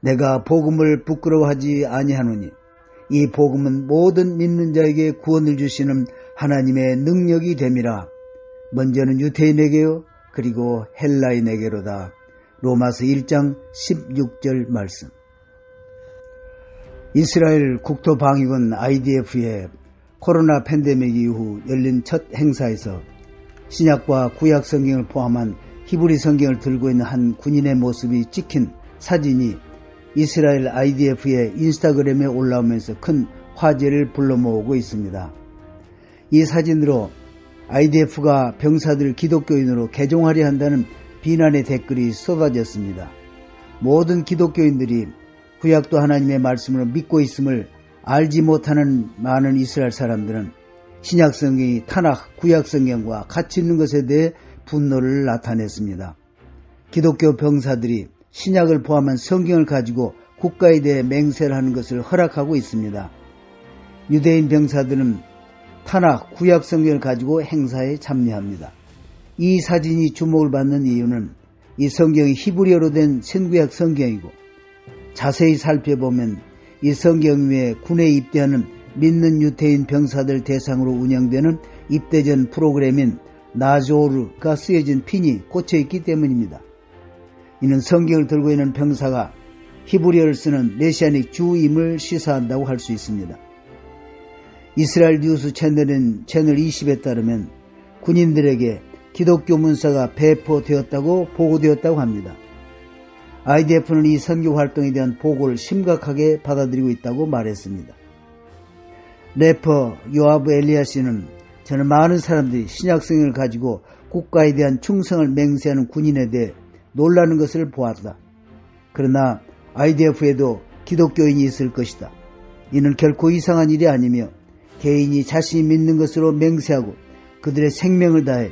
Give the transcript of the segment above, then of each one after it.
내가 복음을 부끄러워하지 아니하노니 이 복음은 모든 믿는 자에게 구원을 주시는 하나님의 능력이 됨이라. 먼저는 유태인에게요, 그리고 헬라인에게로다. 로마서 1장 16절 말씀. 이스라엘 국토방위군 IDF의 코로나 팬데믹 이후 열린 첫 행사에서 신약과 구약 성경을 포함한 히브리 성경을 들고 있는 한 군인의 모습이 찍힌 사진이 이스라엘 IDF의 인스타그램에 올라오면서 큰 화제를 불러 모으고 있습니다. 이 사진으로 IDF가 병사들 기독교인으로 개종하려 한다는 비난의 댓글이 쏟아졌습니다. 모든 기독교인들이 구약도 하나님의 말씀으로 믿고 있음을 알지 못하는 많은 이스라엘 사람들은 신약 성경이 타낙 구약 성경과 같이 있는 것에 대해 분노를 나타냈습니다. 기독교 병사들이 신약을 포함한 성경을 가지고 국가에 대해 맹세를 하는 것을 허락하고 있습니다. 유대인 병사들은 타낙 구약 성경을 가지고 행사에 참여합니다. 이 사진이 주목을 받는 이유는 이 성경이 히브리어로 된 신구약 성경이고 자세히 살펴보면 이 성경 위에 군에 입대하는 믿는 유태인 병사들 대상으로 운영되는 입대 전 프로그램인 나조르가 쓰여진 핀이 꽂혀 있기 때문입니다. 이는 성경을 들고 있는 병사가 히브리어를 쓰는 메시아닉 주임을 시사한다고 할 수 있습니다. 이스라엘 뉴스 채널인 채널 20에 따르면 군인들에게 기독교 문서가 배포되었다고 보고되었다고 합니다. IDF는 이 선교 활동에 대한 보고를 심각하게 받아들이고 있다고 말했습니다. 래퍼 요아브 엘리아 씨는 저는 많은 사람들이 신약성을 가지고 국가에 대한 충성을 맹세하는 군인에 대해 놀라는 것을 보았다. 그러나 IDF에도 기독교인이 있을 것이다. 이는 결코 이상한 일이 아니며 개인이 자신이 믿는 것으로 맹세하고 그들의 생명을 다해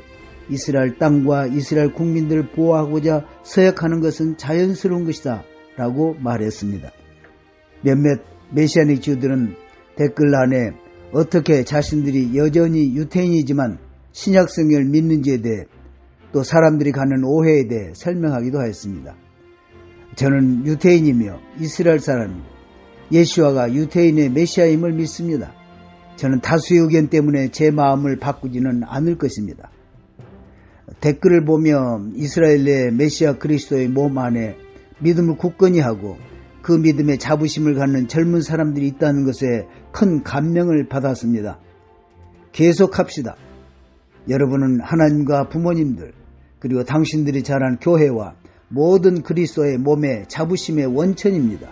이스라엘 땅과 이스라엘 국민들을 보호하고자 서약하는 것은 자연스러운 것이다. 라고 말했습니다. 몇몇 메시아닉 주들은 댓글란에 어떻게 자신들이 여전히 유태인이지만 신약성경을 믿는지에 대해 또 사람들이 갖는 오해에 대해 설명하기도 하였습니다. 저는 유태인이며 이스라엘 사람입니다. 예수와가 유태인의 메시아임을 믿습니다. 저는 다수의 의견 때문에 제 마음을 바꾸지는 않을 것입니다. 댓글을 보면 이스라엘의 메시아 그리스도의 몸 안에 믿음을 굳건히 하고 그 믿음에 자부심을 갖는 젊은 사람들이 있다는 것에 큰 감명을 받았습니다. 계속합시다. 여러분은 하나님과 부모님들 그리고 당신들이 자란 교회와 모든 그리스도의 몸의 자부심의 원천입니다.